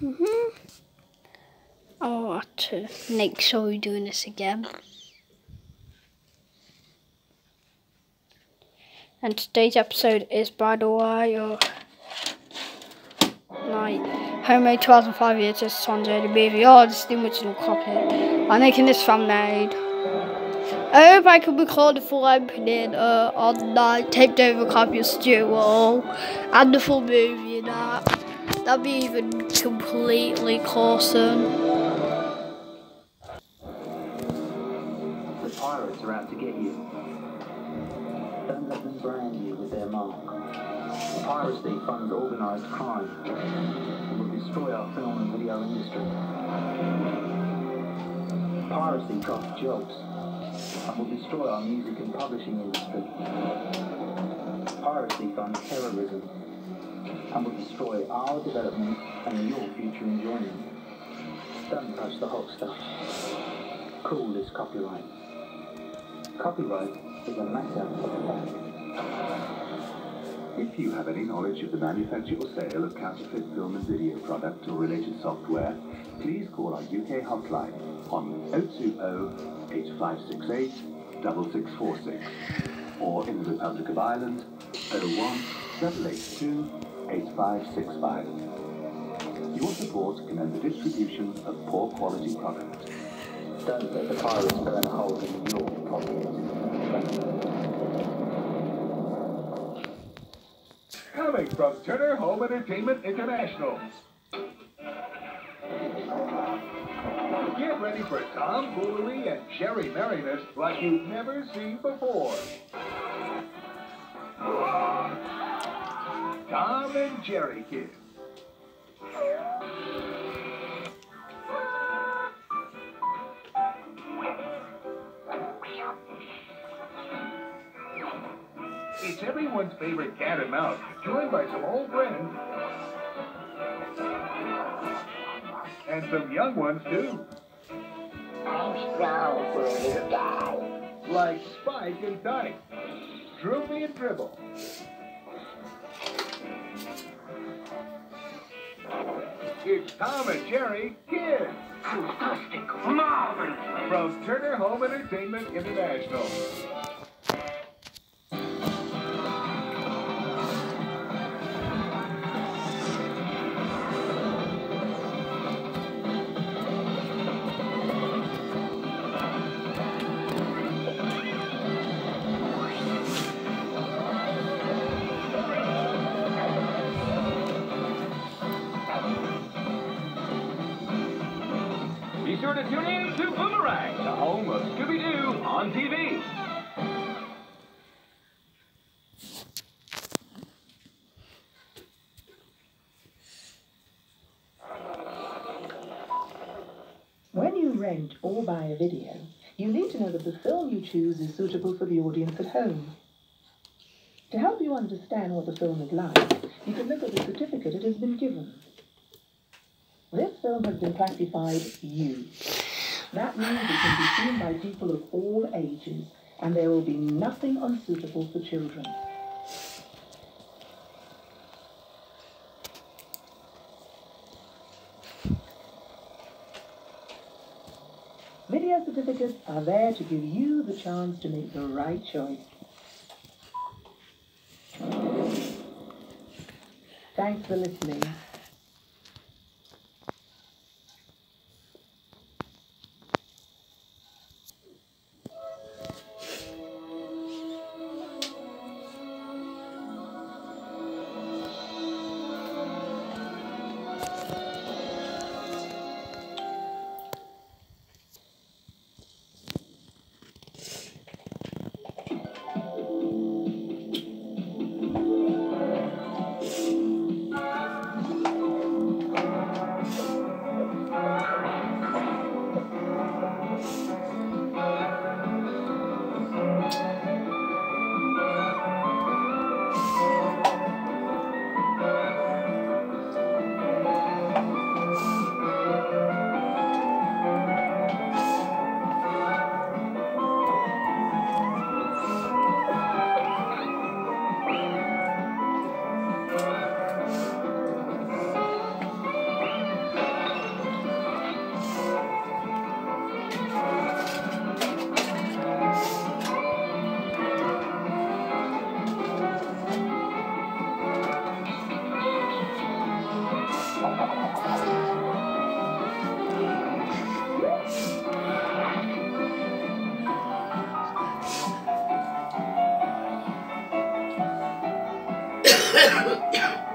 Mm-hmm. Oh, I want to make sure we're doing this again. And today's episode is by the way, or like Homemade 2005 years just Sanjay the baby. Oh, this is the original copy. I'm making this made. I hope I can record the full opening uh, on like taped over copy of Stuart Wall and the full movie and that. That'd be even completely awesome. The pirates are out to get you. Don't let them brand you with their mark. Piracy funds organised crime and will destroy our film and video industry. Piracy costs jobs and will destroy our music and publishing industry. Piracy funds terrorism and will destroy our development and your future enjoyment. Don't touch the hot stuff. Cool this copyright. Copyright is a matter of fact. If you have any knowledge of the manufacture or sale of counterfeit film and video product or related software, please call our UK hotline on 020 8568 6646 or in the Republic of Ireland 01 782 8565. Your support can end the distribution of poor quality products. Don't let the pirates burn a hole in your pocket. Coming from Turner Home Entertainment International. Get ready for Tom Foolery and Jerry Merriness like you've never seen before. Jerry Kids. It's everyone's favorite cat and mouse, joined by some old friends. And some young ones, too. I'm strong for a little guy. Like Spike and Tyke, Droopy and Dripple. It's Tom and Jerry Kids Fantastic, marvelous. from Turner Home Entertainment International. Tune in to Boomerang, the home of Scooby-Doo on TV. When you rent or buy a video, you need to know that the film you choose is suitable for the audience at home. To help you understand what the film is like, you can look at the certificate it has been given. This film has been classified U. That means it can be seen by people of all ages, and there will be nothing unsuitable for children. Video certificates are there to give you the chance to make the right choice. Thanks for listening. やろう。